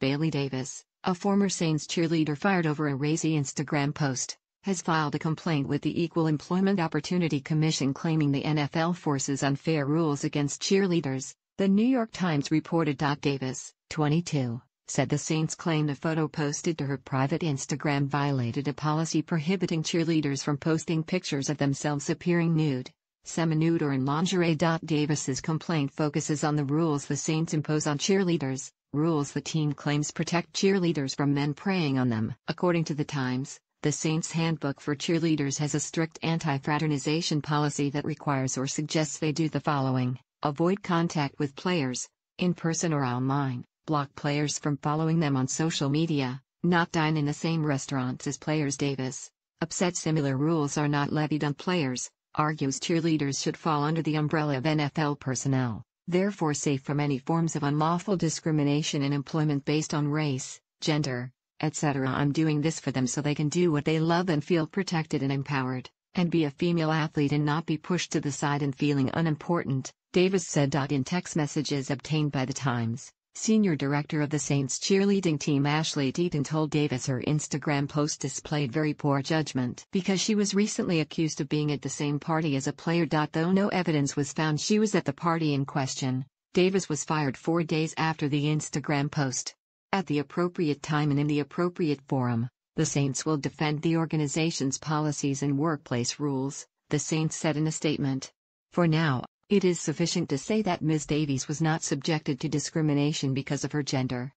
Bailey Davis, a former Saints cheerleader fired over a racy Instagram post, has filed a complaint with the Equal Employment Opportunity Commission claiming the NFL forces unfair rules against cheerleaders, the New York Times reported. Davis, 22, said the Saints claimed a photo posted to her private Instagram violated a policy prohibiting cheerleaders from posting pictures of themselves appearing nude, semi-nude or in lingerie. Davis's complaint focuses on the rules the Saints impose on cheerleaders, rules the team claims protect cheerleaders from men preying on them. According to the Times, the Saints Handbook for Cheerleaders has a strict anti-fraternization policy that requires or suggests they do the following. Avoid contact with players, in person or online, block players from following them on social media, not dine in the same restaurants as players. Davis, upset similar rules are not levied on players, argues cheerleaders should fall under the umbrella of NFL personnel therefore safe from any forms of unlawful discrimination in employment based on race, gender, etc. I'm doing this for them so they can do what they love and feel protected and empowered, and be a female athlete and not be pushed to the side and feeling unimportant, Davis said. In text messages obtained by The Times. Senior director of the Saints cheerleading team Ashley Deaton told Davis her Instagram post displayed very poor judgment because she was recently accused of being at the same party as a player. Though no evidence was found she was at the party in question, Davis was fired four days after the Instagram post. At the appropriate time and in the appropriate forum, the Saints will defend the organization's policies and workplace rules, the Saints said in a statement. For now, it is sufficient to say that Ms. Davis was not subjected to discrimination because of her gender.